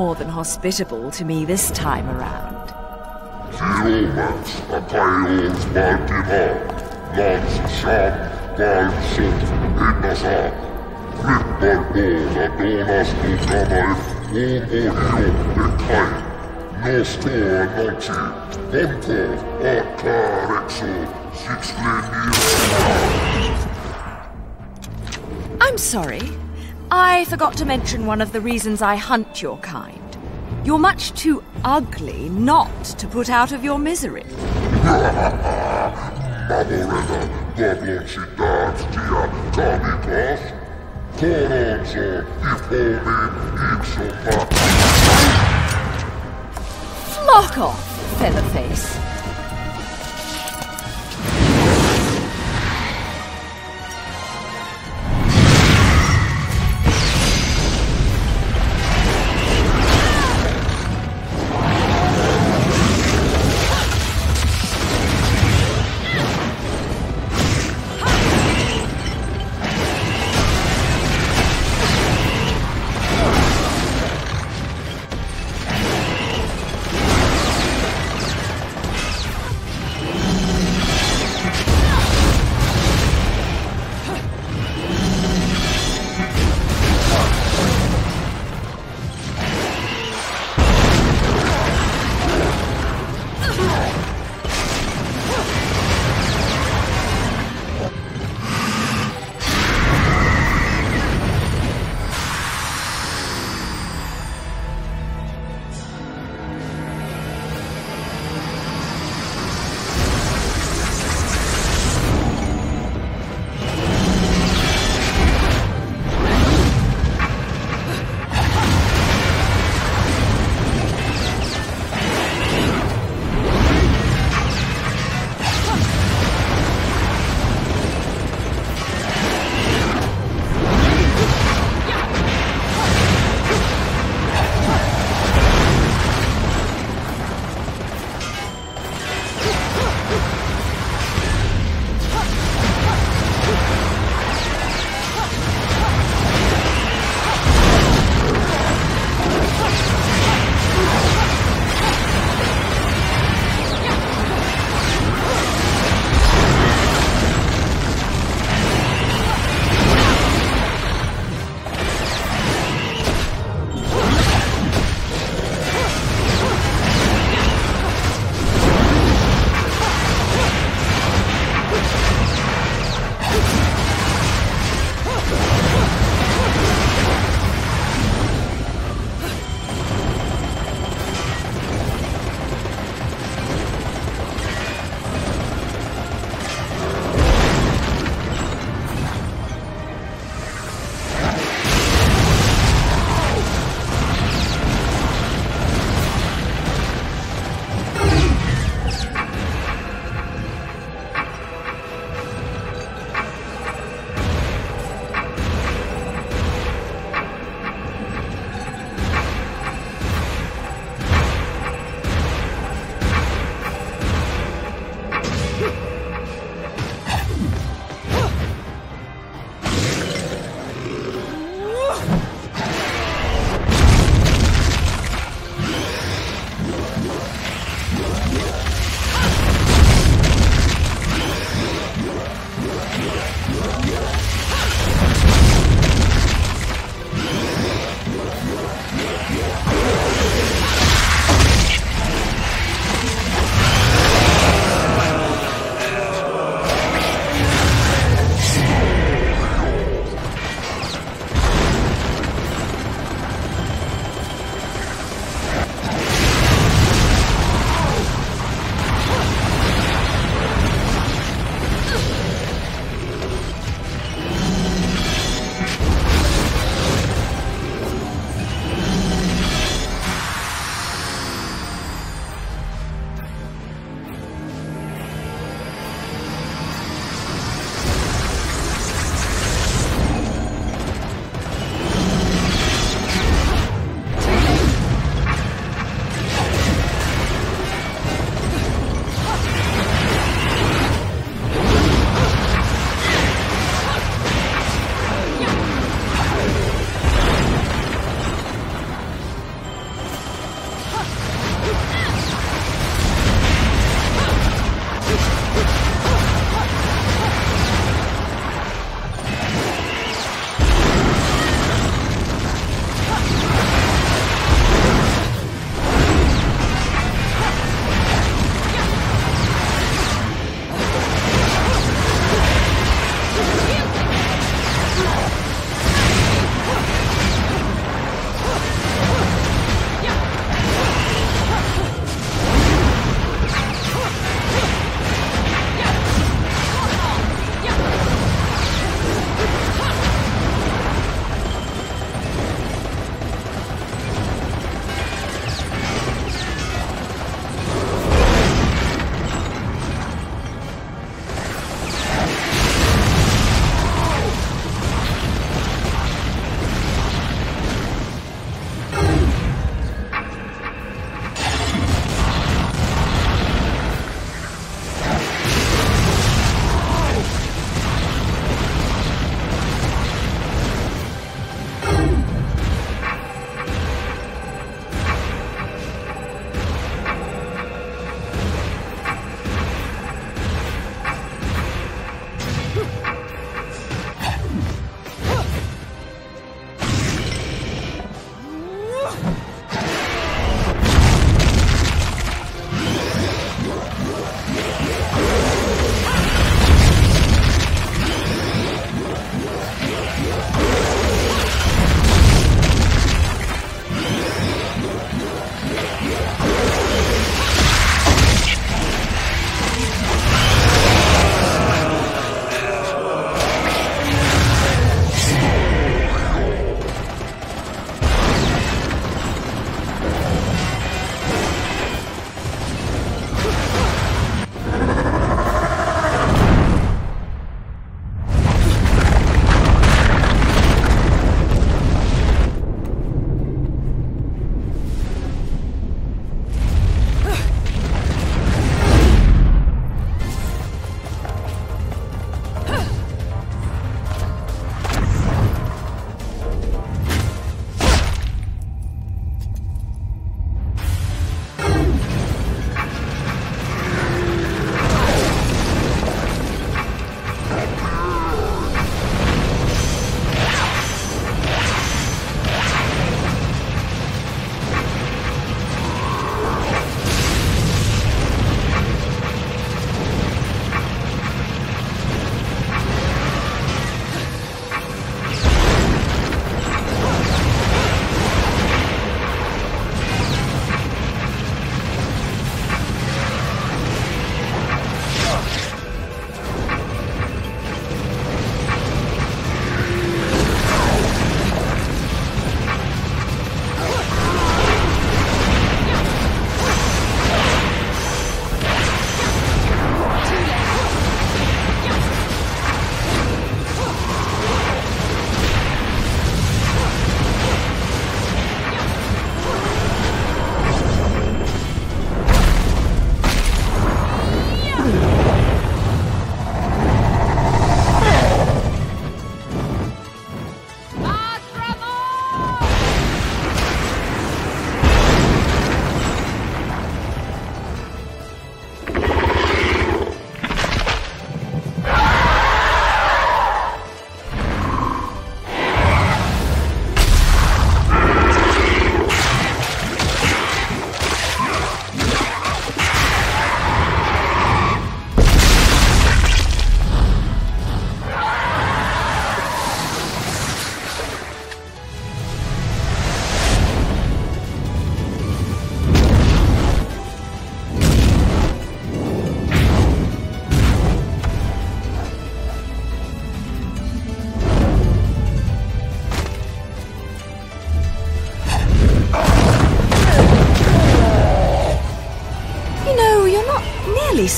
more than hospitable to me this time around. Romans, Apaios Baltimore, Lans Sham, Balsut, Innasa, Flipparbola, Donas Kukamai, Omorio, Ekai, Nosto, Nochi, Bonko, Atarexo, Sixlenia. I'm sorry. I forgot to mention one of the reasons I hunt your kind. You're much too ugly not to put out of your misery. Maborena, Gobloncidades, Dia, Kamikos, Coronzo, Ifome, Ipsoma, Flock off, featherface.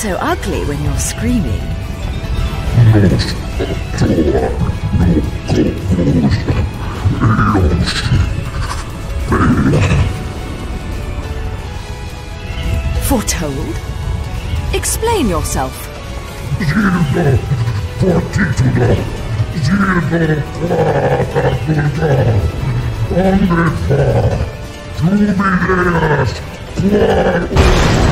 So ugly when you're screaming. Foretold? Explain yourself. Zildo,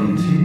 Continue